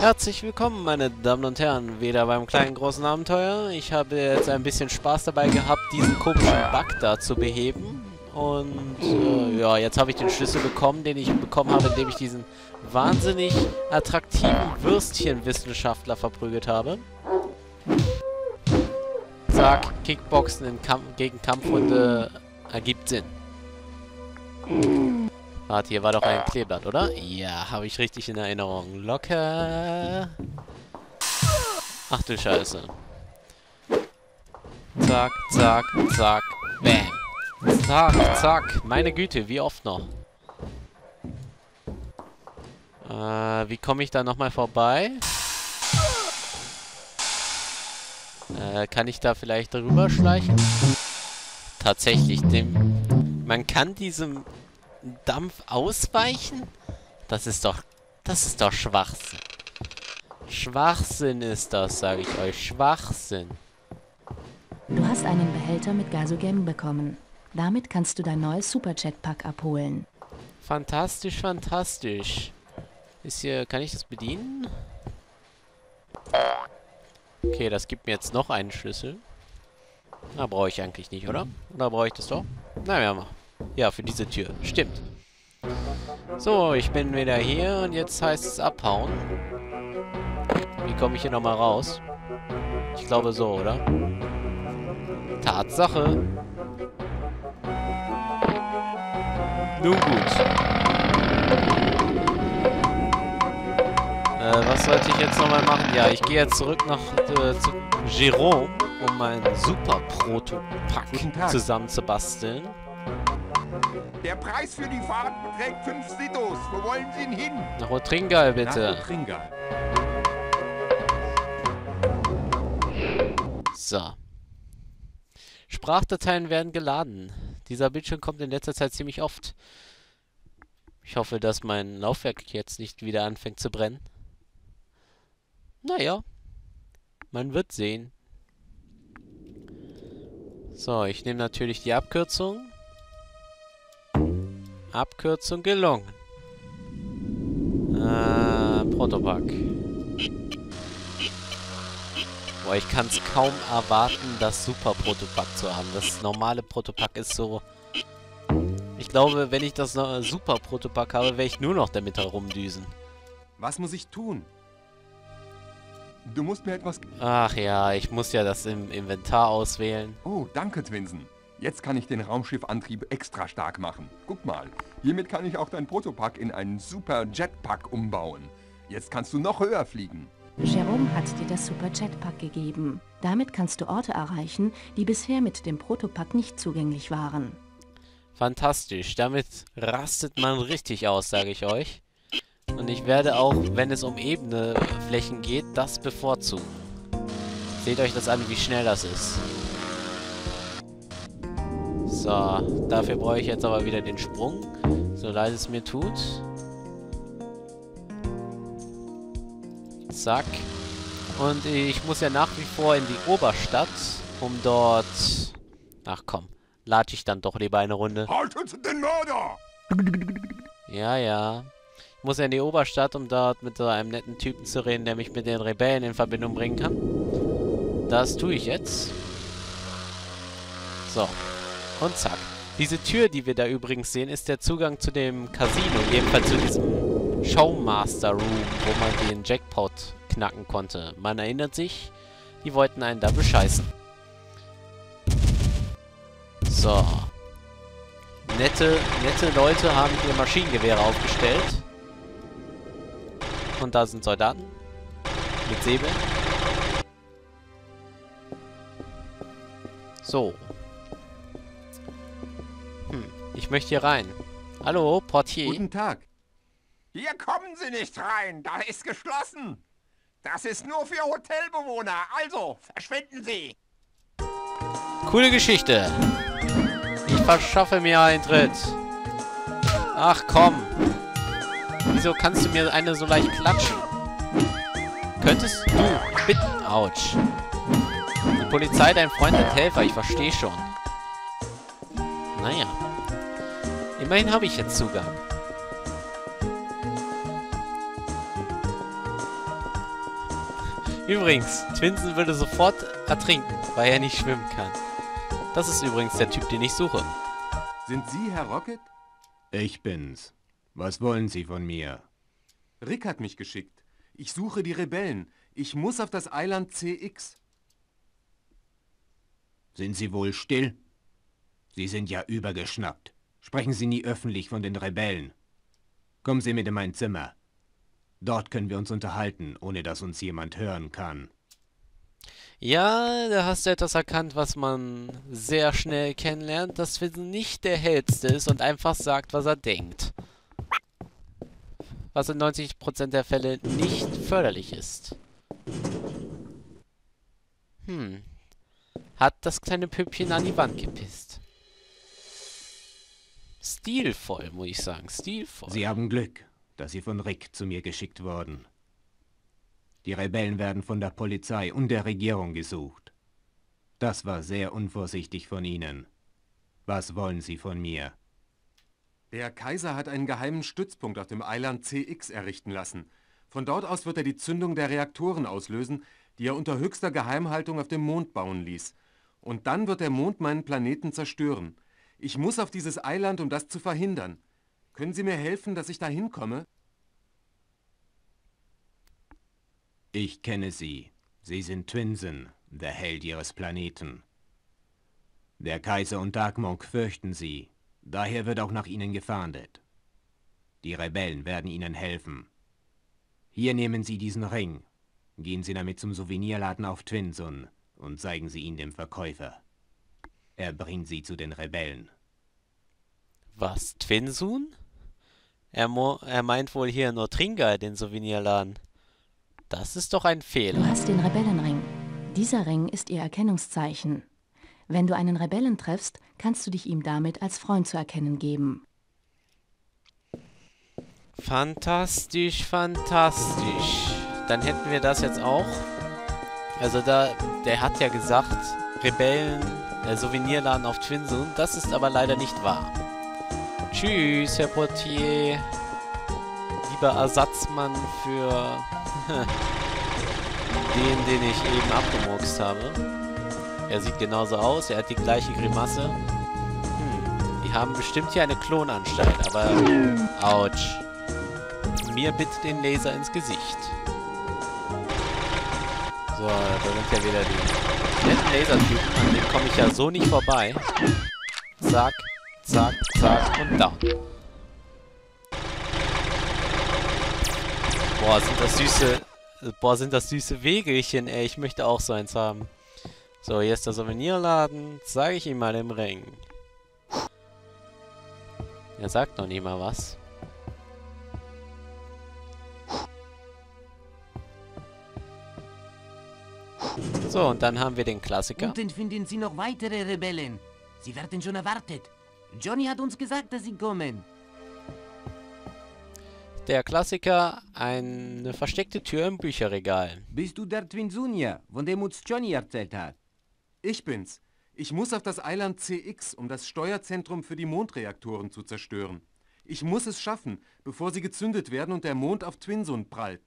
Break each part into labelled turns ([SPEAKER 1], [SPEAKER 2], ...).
[SPEAKER 1] Herzlich willkommen, meine Damen und Herren, wieder beim kleinen großen Abenteuer. Ich habe jetzt ein bisschen Spaß dabei gehabt, diesen komischen Bug da zu beheben. Und äh, ja, jetzt habe ich den Schlüssel bekommen, den ich bekommen habe, indem ich diesen wahnsinnig attraktiven Würstchenwissenschaftler verprügelt habe. Zack, Kickboxen Kamp gegen Kampfhunde ergibt Sinn. Warte, hier war doch ein Kleeblatt, oder? Ja, habe ich richtig in Erinnerung. Locker. Ach du Scheiße. Zack, zack, zack, bam. Zack, zack. Meine Güte, wie oft noch? Äh, wie komme ich da nochmal vorbei? Äh, kann ich da vielleicht drüber schleichen? Tatsächlich, dem... Man kann diesem Dampf ausweichen? Das ist doch... Das ist doch Schwachsinn. Schwachsinn ist das, sage ich euch. Schwachsinn.
[SPEAKER 2] Du hast einen Behälter mit Gasogem bekommen. Damit kannst du dein neues Super-Jetpack abholen.
[SPEAKER 1] Fantastisch, fantastisch. Ist hier... Kann ich das bedienen? Okay, das gibt mir jetzt noch einen Schlüssel. Na, brauche ich eigentlich nicht, oder? Oder brauche ich das doch? Na, ja, ja, für diese Tür. Stimmt. So, ich bin wieder hier und jetzt heißt es abhauen. Wie komme ich hier nochmal raus? Ich glaube so, oder? Tatsache. Nun gut. Äh, was sollte ich jetzt nochmal machen? Ja, ich gehe jetzt zurück nach äh, zu Jérôme, um meinen super Protopack zusammenzubasteln.
[SPEAKER 3] Der Preis für die Fahrt beträgt 5 Sitos. Wo wollen Sie denn hin?
[SPEAKER 1] Nach Otringal, bitte.
[SPEAKER 3] Nach Otringal.
[SPEAKER 1] So. Sprachdateien werden geladen. Dieser Bildschirm kommt in letzter Zeit ziemlich oft. Ich hoffe, dass mein Laufwerk jetzt nicht wieder anfängt zu brennen. Naja. Man wird sehen. So, ich nehme natürlich die Abkürzung. Abkürzung gelungen. Äh, Protopack. Boah, ich kann es kaum erwarten, das Super Protopack zu haben. Das normale Protopack ist so... Ich glaube, wenn ich das Super Protopack habe, werde ich nur noch damit herumdüsen.
[SPEAKER 3] Was muss ich tun? Du musst mir etwas...
[SPEAKER 1] Ach ja, ich muss ja das im Inventar auswählen.
[SPEAKER 3] Oh, danke, Twinsen. Jetzt kann ich den Raumschiffantrieb extra stark machen. Guck mal, hiermit kann ich auch dein Protopack in einen Super Jetpack umbauen. Jetzt kannst du noch höher fliegen.
[SPEAKER 2] Jerome hat dir das Super Jetpack gegeben. Damit kannst du Orte erreichen, die bisher mit dem Protopack nicht zugänglich waren.
[SPEAKER 1] Fantastisch. Damit rastet man richtig aus, sage ich euch. Und ich werde auch, wenn es um ebene Flächen geht, das bevorzugen. Seht euch das an, wie schnell das ist. So, dafür brauche ich jetzt aber wieder den Sprung. So leid es mir tut. Zack. Und ich muss ja nach wie vor in die Oberstadt, um dort... Ach komm, lade ich dann doch lieber eine Runde.
[SPEAKER 3] Haltet den Mörder!
[SPEAKER 1] Ja, ja. Ich muss ja in die Oberstadt, um dort mit so einem netten Typen zu reden, der mich mit den Rebellen in Verbindung bringen kann. Das tue ich jetzt. So. Und zack. Diese Tür, die wir da übrigens sehen, ist der Zugang zu dem Casino. Jedenfalls zu diesem Showmaster Room, wo man den Jackpot knacken konnte. Man erinnert sich, die wollten einen da bescheißen. So. Nette, nette Leute haben hier Maschinengewehre aufgestellt. Und da sind Soldaten. Mit Säbeln. So. Ich möchte hier rein. Hallo, Portier.
[SPEAKER 3] Guten Tag. Hier kommen Sie nicht rein. Da ist geschlossen. Das ist nur für Hotelbewohner. Also, verschwinden Sie.
[SPEAKER 1] Coole Geschichte. Ich verschaffe mir Eintritt. Ach komm. Wieso kannst du mir eine so leicht klatschen? Könntest du bitten... Autsch. Die Polizei, dein Freund und Helfer, ich verstehe schon. Naja. Immerhin habe ich jetzt Zugang. Übrigens, Twinsen würde sofort ertrinken, weil er nicht schwimmen kann. Das ist übrigens der Typ, den ich suche.
[SPEAKER 3] Sind Sie Herr Rocket?
[SPEAKER 4] Ich bin's. Was wollen Sie von mir?
[SPEAKER 3] Rick hat mich geschickt. Ich suche die Rebellen. Ich muss auf das Eiland CX.
[SPEAKER 4] Sind Sie wohl still? Sie sind ja übergeschnappt. Sprechen Sie nie öffentlich von den Rebellen. Kommen Sie mit in mein Zimmer. Dort können wir uns unterhalten, ohne dass uns jemand hören kann.
[SPEAKER 1] Ja, da hast du etwas erkannt, was man sehr schnell kennenlernt, dass Wissen nicht der Hellste ist und einfach sagt, was er denkt. Was in 90% der Fälle nicht förderlich ist. Hm. Hat das kleine Püppchen an die Wand gepisst. Stilvoll, muss ich sagen. Stilvoll.
[SPEAKER 4] Sie haben Glück, dass Sie von Rick zu mir geschickt wurden. Die Rebellen werden von der Polizei und der Regierung gesucht. Das war sehr unvorsichtig von Ihnen. Was wollen Sie von mir?
[SPEAKER 3] Der Kaiser hat einen geheimen Stützpunkt auf dem Eiland CX errichten lassen. Von dort aus wird er die Zündung der Reaktoren auslösen, die er unter höchster Geheimhaltung auf dem Mond bauen ließ. Und dann wird der Mond meinen Planeten zerstören. Ich muss auf dieses Eiland, um das zu verhindern. Können Sie mir helfen, dass ich da hinkomme?
[SPEAKER 4] Ich kenne Sie. Sie sind Twinsen, der Held Ihres Planeten. Der Kaiser und Darkmonk fürchten Sie. Daher wird auch nach Ihnen gefahndet. Die Rebellen werden Ihnen helfen. Hier nehmen Sie diesen Ring. Gehen Sie damit zum Souvenirladen auf Twinsun und zeigen Sie ihn dem Verkäufer. Er bringt Sie zu den Rebellen.
[SPEAKER 1] Was? Twinsun? Er, er meint wohl hier nur Tringa, den Souvenirladen. Das ist doch ein Fehler.
[SPEAKER 2] Du hast den Rebellenring. Dieser Ring ist ihr Erkennungszeichen. Wenn du einen Rebellen treffst, kannst du dich ihm damit als Freund zu erkennen geben.
[SPEAKER 1] Fantastisch, fantastisch. Dann hätten wir das jetzt auch. Also da, der hat ja gesagt, Rebellen, der Souvenirladen auf Twinsun. Das ist aber leider nicht wahr. Tschüss, Herr Portier. Lieber Ersatzmann für den, den ich eben abgemurkst habe. Er sieht genauso aus, er hat die gleiche Grimasse. Hm, die haben bestimmt hier eine Klonanstalt, aber... Autsch. Mir bitte den Laser ins Gesicht. So, da sind ja wieder die netten Lasertypen, an denen komme ich ja so nicht vorbei. Zack, zack, zack und down. Boah, sind das süße... Boah, sind das süße Wegelchen, ey. Ich möchte auch so eins haben. So, hier ist der Souvenirladen. Sage ich ihm mal im Ring. Er sagt noch nie mal was. So, und dann haben wir den Klassiker.
[SPEAKER 5] Unten finden Sie noch weitere Rebellen. Sie werden schon erwartet. Johnny hat uns gesagt, dass Sie kommen.
[SPEAKER 1] Der Klassiker, eine versteckte Tür im Bücherregal.
[SPEAKER 5] Bist du der Twinsunia, von dem uns Johnny erzählt hat?
[SPEAKER 3] Ich bin's. Ich muss auf das Eiland CX, um das Steuerzentrum für die Mondreaktoren zu zerstören. Ich muss es schaffen, bevor sie gezündet werden und der Mond auf Twinsun prallt.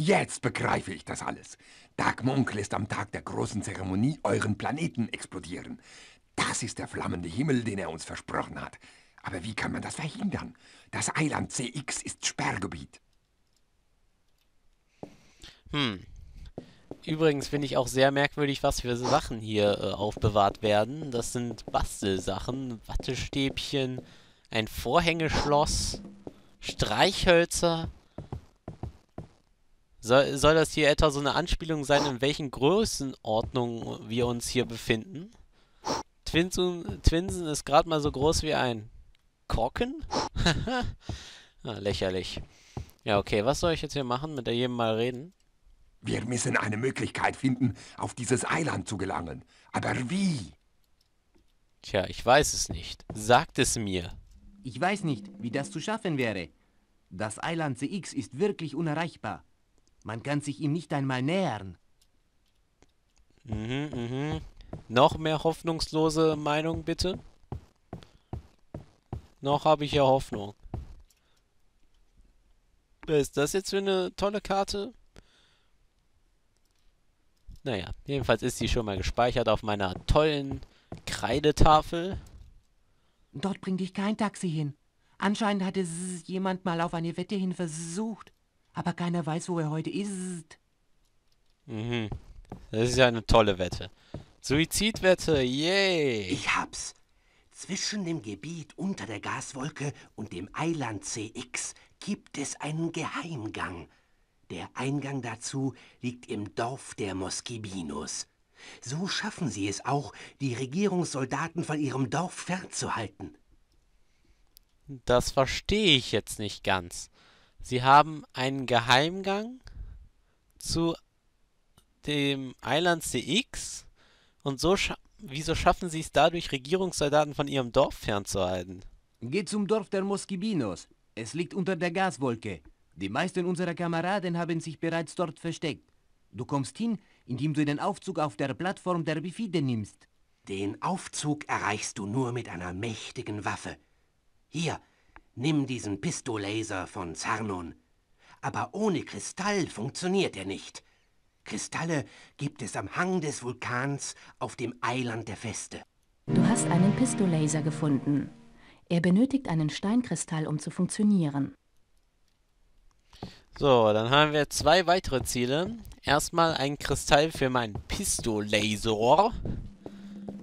[SPEAKER 6] Jetzt begreife ich das alles. Dark Monk lässt am Tag der großen Zeremonie euren Planeten explodieren. Das ist der flammende Himmel, den er uns versprochen hat. Aber wie kann man das verhindern? Das Eiland CX ist Sperrgebiet.
[SPEAKER 1] Hm. Übrigens finde ich auch sehr merkwürdig, was für Sachen hier äh, aufbewahrt werden. Das sind Bastelsachen, Wattestäbchen, ein Vorhängeschloss, Streichhölzer. Soll, soll das hier etwa so eine Anspielung sein, in welchen Größenordnungen wir uns hier befinden? Twinsen, Twinsen ist gerade mal so groß wie ein Korken? ah, lächerlich. Ja, okay, was soll ich jetzt hier machen? Mit der jedem mal reden?
[SPEAKER 6] Wir müssen eine Möglichkeit finden, auf dieses Eiland zu gelangen. Aber wie?
[SPEAKER 1] Tja, ich weiß es nicht. Sagt es mir.
[SPEAKER 5] Ich weiß nicht, wie das zu schaffen wäre. Das Eiland CX ist wirklich unerreichbar. Man kann sich ihm nicht einmal nähern.
[SPEAKER 1] Mhm, mhm. Noch mehr hoffnungslose Meinung, bitte? Noch habe ich ja Hoffnung. Was ist das jetzt für eine tolle Karte? Naja, jedenfalls ist sie schon mal gespeichert auf meiner tollen Kreidetafel.
[SPEAKER 5] Dort bringt dich kein Taxi hin. Anscheinend hatte jemand mal auf eine Wette hin versucht. Aber keiner weiß, wo er heute ist.
[SPEAKER 1] Mhm. Das ist ja eine tolle Wette. Suizidwette, yay!
[SPEAKER 7] Ich hab's. Zwischen dem Gebiet unter der Gaswolke und dem Eiland CX gibt es einen Geheimgang. Der Eingang dazu liegt im Dorf der Moskibinos. So schaffen sie es auch, die Regierungssoldaten von ihrem Dorf fernzuhalten.
[SPEAKER 1] Das verstehe ich jetzt nicht ganz. Sie haben einen Geheimgang zu dem Island CX und so scha wieso schaffen sie es dadurch, Regierungssoldaten von ihrem Dorf fernzuhalten?
[SPEAKER 5] Geh zum Dorf der Moskibinos. Es liegt unter der Gaswolke. Die meisten unserer Kameraden haben sich bereits dort versteckt. Du kommst hin, indem du den Aufzug auf der Plattform der Bifide nimmst.
[SPEAKER 7] Den Aufzug erreichst du nur mit einer mächtigen Waffe. Hier, nimm diesen Pistolaser von Zarnon. Aber ohne Kristall funktioniert er nicht. Kristalle gibt es am Hang des Vulkans auf dem Eiland der Feste.
[SPEAKER 2] Du hast einen Pistolaser gefunden. Er benötigt einen Steinkristall, um zu funktionieren.
[SPEAKER 1] So, dann haben wir zwei weitere Ziele. Erstmal ein Kristall für meinen Pistolaser.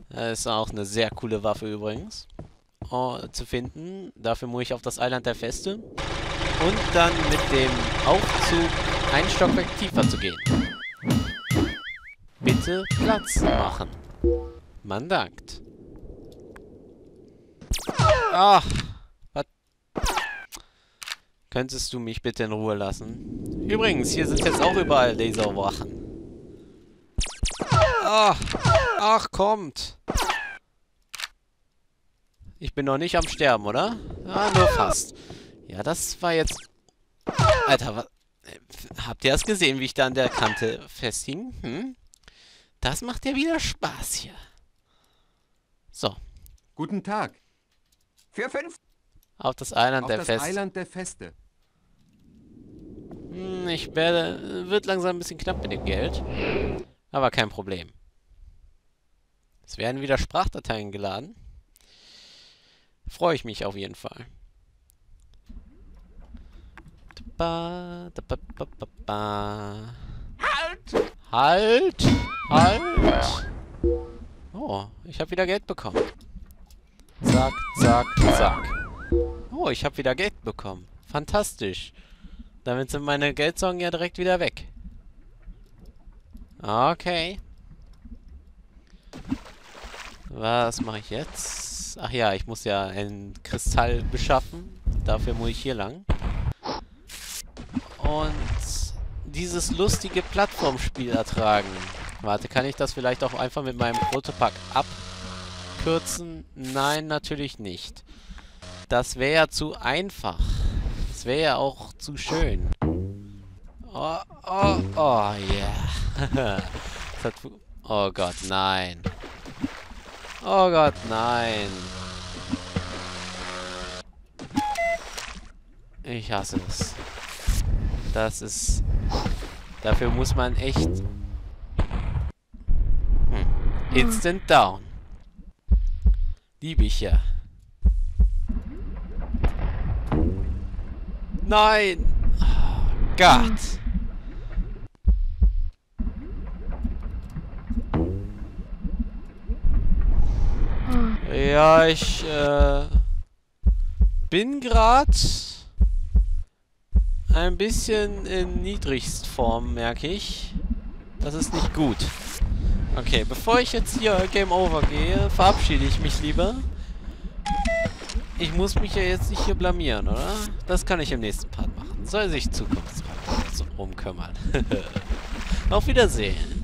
[SPEAKER 1] Das ist auch eine sehr coole Waffe übrigens. Zu finden. Dafür muss ich auf das Eiland der Feste. Und dann mit dem Aufzug ein Stockwerk tiefer zu gehen. Bitte Platz machen. Man dankt. Ach, was? Könntest du mich bitte in Ruhe lassen? Übrigens, hier sind jetzt auch überall Laserwachen. Ach, ach, kommt. Ich bin noch nicht am Sterben, oder? Ah, nur fast. Ja, das war jetzt... Alter, was... Habt ihr das gesehen, wie ich da an der Kante festhing? Hm? Das macht ja wieder Spaß hier. So,
[SPEAKER 3] Guten Tag.
[SPEAKER 6] Für fünf.
[SPEAKER 1] auf das Eiland
[SPEAKER 3] Auf
[SPEAKER 1] der
[SPEAKER 3] das
[SPEAKER 1] Fest.
[SPEAKER 3] Eiland der Feste.
[SPEAKER 1] Hm, Ich werde... Wird langsam ein bisschen knapp mit dem Geld. Aber kein Problem. Es werden wieder Sprachdateien geladen. Freue ich mich auf jeden Fall. Ba, da, ba, ba, ba, ba. Halt! Halt! Halt! Oh, ich habe wieder Geld bekommen. Zack, zack, zack. Oh, ich habe wieder Geld bekommen. Fantastisch. Damit sind meine Geldsorgen ja direkt wieder weg. Okay. Was mache ich jetzt? Ach ja, ich muss ja einen Kristall beschaffen. Dafür muss ich hier lang. Und dieses lustige Plattformspiel ertragen. Warte, kann ich das vielleicht auch einfach mit meinem Protopack abkürzen? Nein, natürlich nicht. Das wäre ja zu einfach. Das wäre ja auch zu schön. Oh, oh, oh, yeah. Oh Gott, nein. Oh Gott, nein. Ich hasse es. Das ist... Dafür muss man echt... Hm. Instant down. Liebe ich ja. Nein! Oh Gott! Ja, ich äh, bin gerade ein bisschen in Niedrigstform, merke ich. Das ist nicht gut. Okay, bevor ich jetzt hier Game Over gehe, verabschiede ich mich lieber. Ich muss mich ja jetzt nicht hier blamieren, oder? Das kann ich im nächsten Part machen. Soll sich Zukunftspartner so rumkümmern. Auf Wiedersehen.